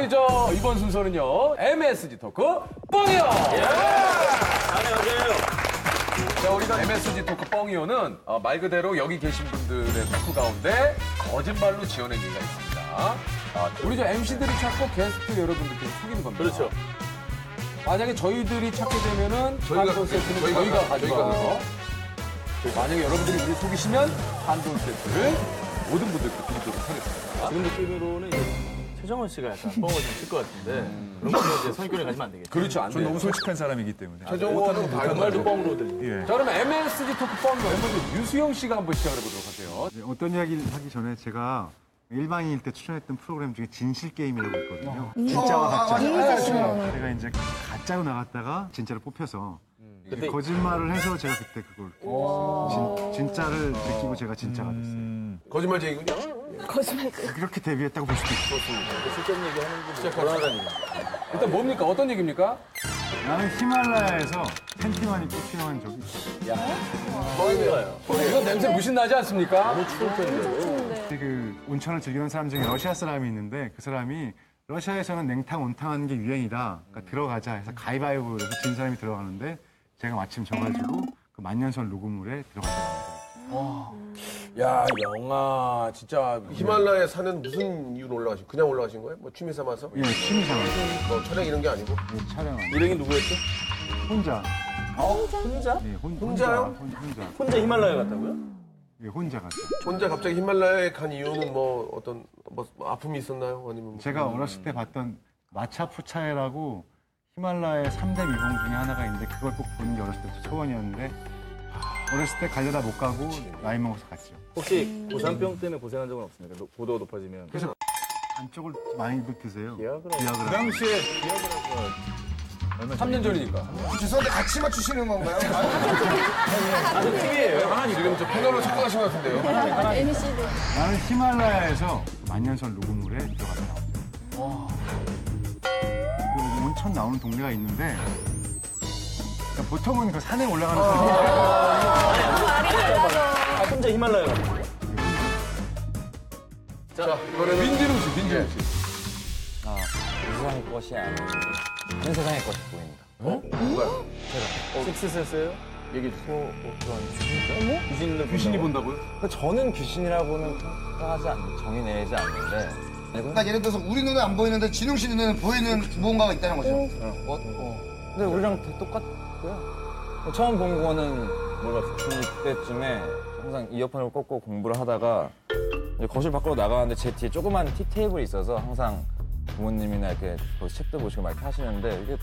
우리 저 이번 순서는요 MSG 토크 뻥이요. 자, 우리가 MSG 토크 뻥이요는 어, 말 그대로 여기 계신 분들의 토크 가운데 거짓말로 지어낸 얘기가 있습니다. 아, 우리 저 MC들이 찾고 게스트 여러분들께서 속이는 겁니다. 그렇죠. 만약에 저희들이 찾게 되면은 저희가- 한돈 세트는 저희가 저희가, 가- 가져가서 만약에 여러분들이 우리 속이시면 한돈 세트를 모든 분들께 드리도록 하겠습니다. 지금 느낌으로는 이제 최정원 씨가 약간 뻥을 좀칠것 같은데 그런 거는 이제 선입견에 가지면 안 되겠죠. 그렇죠, 안전 돼요. 너무 솔직한 사람이기 때문에. 다 정말도 뻥으로 들리. 예. 자, 그러면 MSG 토크 뻥이요. 먼저 유수영 씨가 한번 시작을 해보도록 하세요. 네, 어떤 이야기를 하기 전에 제가 일반인일 때 출연했던 프로그램 중에 진실 게임이라고 있거든요. 진짜와 가짜. 제가 이제 가짜로 나갔다가 진짜로 뽑혀서 그때 거짓말을 해서 제가 그때 그걸 진, 진짜를 느끼고 제가 진짜가 됐어요. 거짓말쟁이군요. 그렇게 데뷔했다고 볼 수도 있어요. 실전 얘기하는 게 진짜 곤란하다니. 일단 뭡니까? 어떤 얘기입니까? 나는 히말라야에서 팬티만 입고 필요한 적이 있어요. 뻥이에요. 이건 냄새 무신 나지 않습니까? 추울 텐데. 그 온천을 즐기는 사람 중에 러시아 사람이 있는데 그 사람이 러시아에서는 냉탕, 온탕하는 게 유행이다. 그러니까 들어가자 해서 가위바위보를 해서 진 사람이 들어가는데 제가 마침 져가지고 그 만년설 녹음물에 들어갔더라고요. 야, 영화 진짜 히말라야 산은 무슨 이유로 올라가신? 그냥 올라가신 거예요? 뭐 취미 삼아서? 예, 취미생활. 뭐 촬영 이런 게 아니고? 예, 촬영하는. 일행이 누구였죠? 혼자. 혼자? 예, 혼, 혼자요? 혼자, 혼- 혼자. 혼자 히말라야 갔다고요? 예, 혼자 갔어요. 혼자 갑자기 히말라야에 간 이유는 뭐 어떤 뭐 아픔이 있었나요? 아니면 뭐 제가 어렸을 때 봤던 마차푸차에라고 히말라야의 3대 미봉 중에 하나가 있는데 그걸 꼭 보는 게 어렸을 때부터 소원이었는데 어렸을 때 가려다 못 가고 나이 먹어서 갔죠. 혹시 고산병 때문에 고생한 적은 없습니까? 노- 고도가 높아지면. 그래서 안쪽을 많이 드세요. 기약을 기약을 그 하고. 당시에 기약을 하고 3년 전이니까. 죄송한데 같이 맞추시는 건가요? 하나님. 지금 저 패널로 착각하신 것 같은데요? 나는 히말라야에서 만년설 녹음물에 들어갔다. 그 온천 나오는 동네가 있는데 그러니까 보통은 그 산에 올라가는 사람이 아, 혼자 히말라야. 자, 이번에는 민지롱 씨, 민지롱 씨. 이 세상의 것이 아닌 다른 세상의 것이 보입니다. 뭔가요? 식스센스예요? 얘기 주세요. 귀신 있는 귀신이 본다고요? 근데 저는 귀신이라고는 평가하지 않, 정의 내지 않는데 그러니까 예를 들어서 우리 눈에 안 보이는데 진웅 씨 눈에는 보이는 무언가가 있다는 거죠. 어, 어. 근데 우리랑 되게 똑같고요. 처음 본 거는 뭘 봤어? 중2 때쯤에 항상 이어폰을 꽂고 공부를 하다가 이제 거실 밖으로 나가는데 제 뒤에 조그만 티 테이블이 있어서 항상 부모님이나 이렇게 거기서 책도 보시고 막 이렇게 하시는데 이게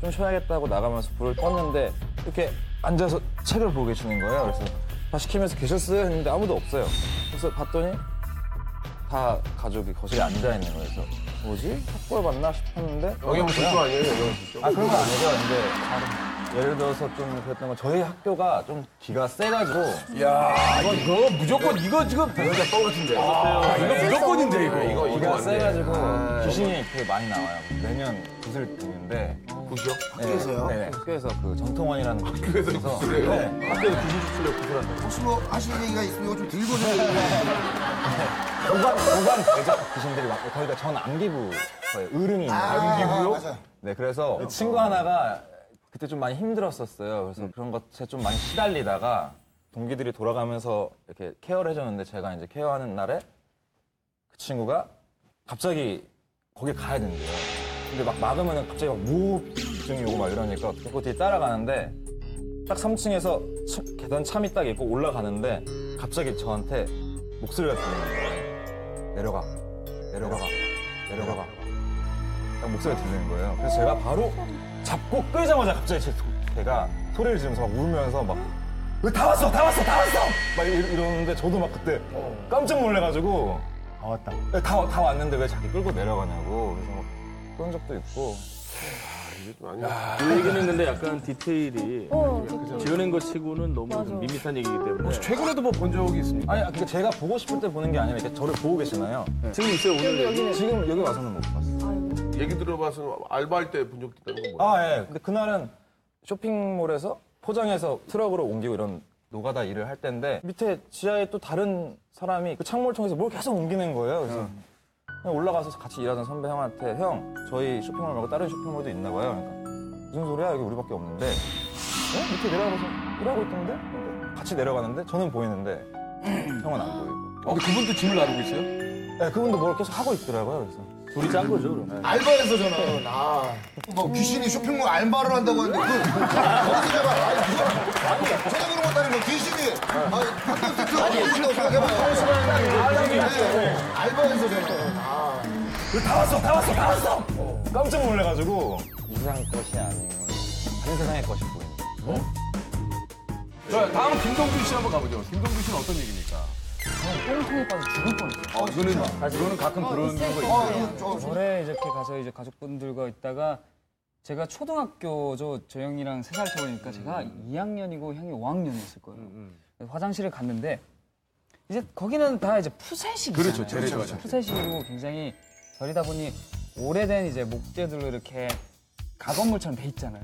좀 쉬어야겠다고 나가면서 불을 껐는데 이렇게 앉아서 책을 보고 계시는 거예요. 그래서 다 시 키면서 계셨어요? 했는데 아무도 없어요. 그래서 봤더니 다 가족이 거실에 앉아 있는 거예요. 그래서 뭐지? 탁구를 봤나 싶었는데 영영 실조 아니에요? 영영 실조? 아 그런 건 아니죠. 근데 예를 들어서 좀 그랬던 건 저희 학교가 좀 기가 세가지고 야, 이거, 이거 무조건 이거 지금 여자 뻥 같은데. 아, 이거 무조건인데 이거. 이거 이거 기가 안 돼. 세가지고 귀신이 되게 많이 나와요. 매년 붓을 드는데 부시요? 학교에서요? 네, 학교에서 그 정통원이라는 학교에서 그래요? 네. 학교에서 귀신 추출력 구슬한다. 혹시 뭐 하시는 얘기가 있으면 이거 좀 들고 좀 보관 보관 대적 귀신들이 많고 거기가 전 암기부 거예요. 어른이 있는 암기부요? 맞아요. 네, 그래서 친구 하나가 그때 좀 많이 힘들었었어요. 그래서 그런 것에 좀 많이 시달리다가 동기들이 돌아가면서 이렇게 케어를 해줬는데 제가 이제 케어하는 날에 그 친구가 갑자기 거기 가야 된대요. 근데 막 막으면 갑자기 막 무호흡증이 오고 막 이러니까 그 뒤에 따라가는데 딱 3층에서 계단 참이 딱 있고 올라가는데 갑자기 저한테 목소리가 들리는 거예요. 내려가, 내려가, 내려가. 딱 목소리가 들리는 거예요. 그래서 제가 바로 잡고 끌자마자 갑자기 제 걔가 소리를 지르면서 막 울면서 막, 왜다 왔어, 다 왔어, 다 왔어! 막 이러- 이러는데 저도 막 그때 깜짝 놀래가지고 다 왔다. 네, 다, 다 왔는데 왜 자기 끌고 내려가냐고. 그래서 막 그런 적도 있고. 그 얘기는 근데 약간 디테일이 지어낸 것 치고는 너무 좀 밋밋한 얘기이기 때문에 최근에도 뭐 본 적이 있습니까? 아니, 그러니까 제가 보고 싶을 때 보는 게 아니라 이렇게 저를 보고 계시나요? 지금 있어요 오늘 얘기. 지금 여기 와서는 못 봤어요. 얘기 들어봐서 알바할 때 본 적도 있다는 건 뭐예요? 아, 예. 근데 그날은 쇼핑몰에서 포장해서 트럭으로 옮기고 이런 노가다 일을 할 때인데 밑에 지하에 또 다른 사람이 그 창문을 통해서 뭘 계속 옮기는 거예요. 그래서 그냥 올라가서 같이 일하던 선배 형한테 형 저희 쇼핑몰 말고 다른 쇼핑몰도 있나 봐요. 그러니까 무슨 소리야 여기 우리밖에 없는데 어? 밑에 내려가서 일하고 있던데 같이 내려가는데 저는 보이는데 형은 안 보이고. 어, 근데 그분도 짐을 나르고 있어요? 네, 그분도 뭘 계속 하고 있더라고요. 그래서 둘이 짠 거죠, 그럼. 알바에서 저는 아. 뭐 귀신이 쇼핑몰 알바를 한다고 하는데 그 거기서 제가 아니 그거 아니 그런 것도 아니고 귀신이 아니 세트 어디 있다고 생각해봐요. 네, 알바에서 저는 아. 다 왔어, 다 왔어, 다 왔어. 깜짝 놀래가지고 이 세상의 것이 아닌 다른 세상의 것이 보이는. 자, 다음 김동준 씨 한번 가보죠. 김동준 씨는 어떤 얘기입니까? 똥통에 빠져 죽을 뻔했어요. 어, 이거는, 이거는 가끔 그런 경우가 어, 있어요. 이거 저, 저, 절에 이렇게 가서 이제 가족분들과 있다가 제가 초등학교죠. 저 형이랑 세 살 차이니까 제가 2학년이고 형이 5학년이었을 거예요. 그래서 화장실을 갔는데 이제 거기는 다 이제 푸세식이잖아요. 그렇죠, 제일 좋아하죠. 푸세식이고 굉장히 절이다 보니 오래된 이제 목재들로 이렇게 가건물처럼 돼 있잖아요.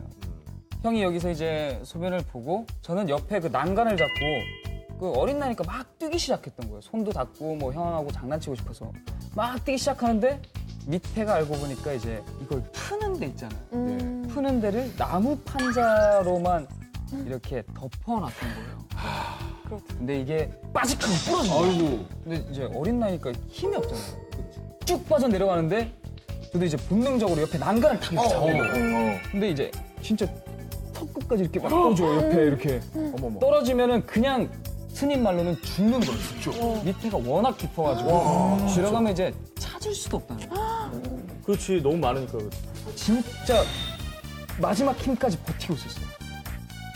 형이 여기서 이제 소변을 보고 저는 옆에 그 난간을 잡고 그 어린 나이니까 막 뛰기 시작했던 거예요. 손도 닿고 뭐 형하고 장난치고 싶어서 막 뛰기 시작하는데 밑에가 알고 보니까 이제 이걸 푸는 데 있잖아요. 네. 푸는 데를 나무 판자로만 이렇게 덮어놨던 거예요. 근데 이게 빠직하고 부러진 거예요. 아이고. 근데 이제 어린 나이니까 힘이 없잖아요. 쭉 빠져 내려가는데 저도 이제 본능적으로 옆에 난간을 탁 이렇게 잡은 거예요. 근데 이제 진짜 턱 끝까지 이렇게 막 떨어져요. 옆에 이렇게 떨어지면은 그냥 스님 말로는 죽는 거예요. 밑에가 워낙 깊어가지고 들어가면 이제 찾을 수도 없다는 거예요. 그렇지, 너무 많으니까. 진짜 마지막 힘까지 버티고 있었어요.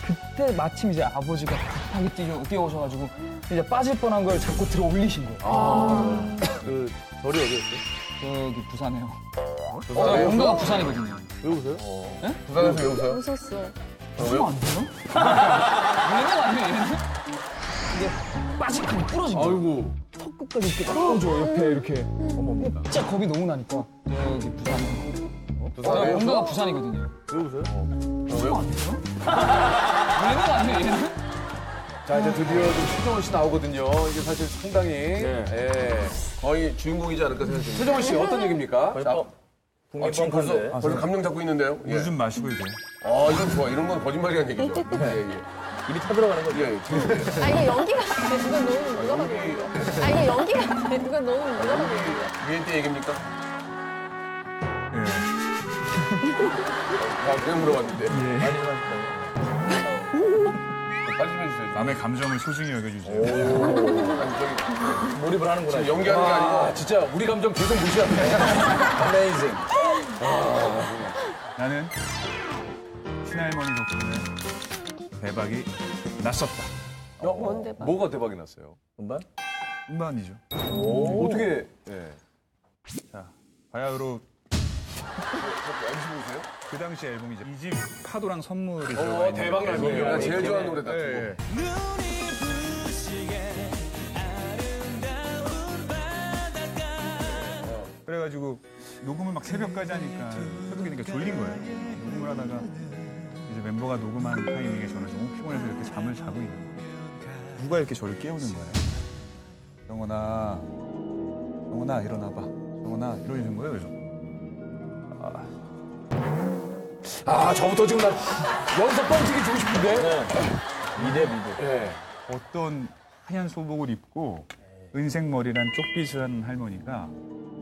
그때 마침 이제 아버지가 급하게 뛰어, 뛰어오셔가지고 이제 빠질 뻔한 걸 자꾸 들어 올리신 거예요. 그, 절이 어디였어요? 저기 부산에요. 어, 본가가 부산이거든요. 왜 오세요? 부산에서 왜 웃어요? 웃었어. 그러면 안 돼요? 얘는 아니에요, 얘는? 이게 빠직하면 부러진 거예요. 아이고. 턱 끝까지 이렇게 딱 떨어져 옆에 이렇게. 어머, 진짜 겁이 너무 나니까. 저기 부산에. 부산에 본가가 부산이거든요. 왜 오세요? 그러면 안 돼요? 얘는 아니에요, 얘는? 자, 이제 드디어 좀 최정원 씨 나오거든요. 이게 사실 상당히. 예. 거의 주인공이지 않을까 생각됩니다. 최정원 씨 어떤 얘기입니까? 자, 아, 지금 벌써, 벌써 감정 잡고 있는데요? 예. 물 좀 마시고 이제. 아, 이건 좋아. 이런 건 거짓말이라는 얘기죠. 예, 예. 입이 타들어가는 거죠? 예, 예. 지금 아 이거 연기가 돼. 누가 너무 연기야. 아 이거 연기가 돼. 누가 너무 연기야. 위엔 때 얘기입니까? 예. 아, 그냥 물어봤는데. 말씀해 주세요. 남의 감정을 소중히 여겨주세요. 몰입을 하는구나. 지금 연기하는 게 아니고. 아, 진짜 우리 감정 계속 무시하네. 어메이징. 나는 친할머니 덕분에 대박이 났었다. 뭔데 봐. 뭐가 대박이 났어요? 음반? 음반이죠. 어떻게. 예. 자, 바야흐로 그 당시 앨범이죠. 이집 파도랑 선물이 들어가 어, 있는 대박 앨범이에요. 내가 제일 좋아하는 노래다. 예, 예, 예. 그래가지고 녹음을 막 새벽까지 하니까 새벽에 되니까 졸린 거예요. 녹음을 하다가 이제 멤버가 녹음하는 타이밍에 저는 너무 피곤해서 이렇게 잠을 자고 있는 거예요. 누가 이렇게 저를 깨우는 거예요. 영원아, 영원아 일어나봐. 영원아 이러시는 거예요. 그래서 아, 저부터 지금 나 여기서 뻥튀기 주고 싶은데. 미대, 미대. 예. 어떤 하얀 소복을 입고 은색 머리란 쪽빛을 한 할머니가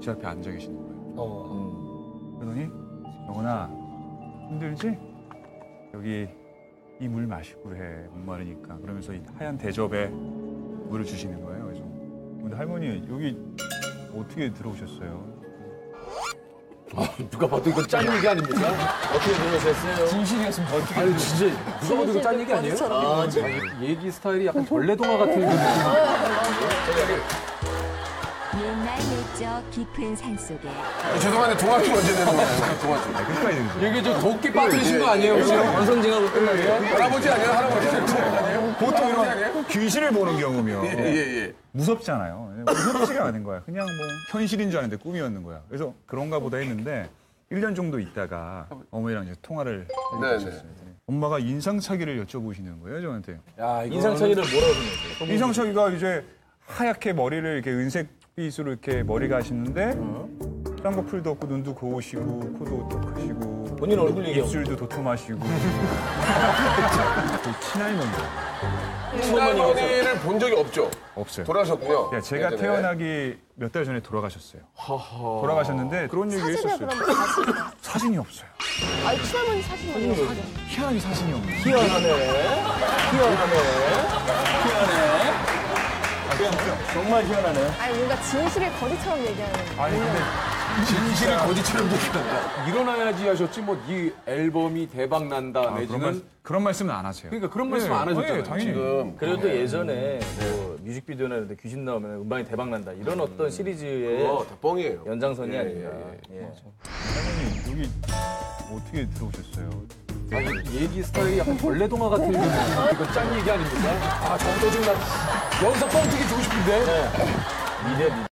제 앞에 앉아 계시는 거예요. 그러더니 영원아 힘들지? 여기 이 물 마시고 해 목마르니까 그러면서 이 하얀 대접에 물을 주시는 거예요. 그래서 근데 할머니 여기 어떻게 들어오셨어요? 누가 봐도 이건 짠 얘기 아닙니까? 어떻게 들으셨어요? 진실이었으면 더 어떻게. 아니, 진짜. 누가 봐도 이건 짠 얘기 아니에요? 거짓처럼. 아니, 얘기 스타일이 약간 전래동화 같은 그 느낌. 옛적 깊은 산속에 아, 죄송한데 동화줄 언제 내는 거예요? 동화줄. 끝까지 들으세요. 이게 저 도끼 빠뜨리신 거 아니에요, 혹시? 원성징하고 끝나게. 할아버지 아니에요? 할아버지 아니에요? 보통 이런 귀신을 보는 경우면 예, 예. 무섭잖아요. 무섭지가 않은 거야. 그냥 뭐 현실인 줄 알았는데 꿈이었는 거야. 그래서 그런가 보다 했는데 1년 정도 있다가 어머니랑 이제 통화를 네, 하셨어요. 엄마가 인상착의를 여쭤보시는 거예요, 저한테. 야, 이거. 인상차기를 뭐라고 생각해요? 인상착의가 이제 하얗게 머리를 이렇게 은색 빛으로 이렇게 머리가 하시는데 쌍꺼풀도 없고 눈도 고우시고 코도 똑하시고 본인 얼굴 얘기하고. 입술도 도톰하시고 그 친할머니 친할머니를 본 적이 없죠? 없어요. 돌아가셨군요. 네, 제가 예전에. 태어나기 몇 달 전에 돌아가셨어요. 돌아가셨는데 그런 얘기 사진을 했었어요. 그럼 가시죠. 사진이 없어요. 아, 친할머니 사진 아니에요, 사진. 희한하게 사진이 없네요. 희한하네. 희한하네. 정말 희한하네. 아니, 뭔가 진실을 거짓처럼 얘기하는. 아니 근데 진실을 거짓처럼 얘기한다. 일어나야지 하셨지 뭐 이 앨범이 대박 난다 아, 그런, 내지는 말, 그런 말씀은 안 하세요. 그러니까 그런 말씀 안 하셨잖아요. 네, 당연히. 지금 그래도 예전에 뭐 뮤직비디오나 이런 데 귀신 나오면 음반이 대박 난다. 이런 어떤 시리즈의 그거 다 뻥이에요. 연장선이 예, 아닌가. 예, 예. 사장님 여기 어떻게 들어오셨어요? 아니, 얘기 스타일이 약간 벌레 동화 같은 이거 짠 얘기 아닙니까? 아, 저도 지금 나 여기서 뻥튀기 주고 싶은데. 미래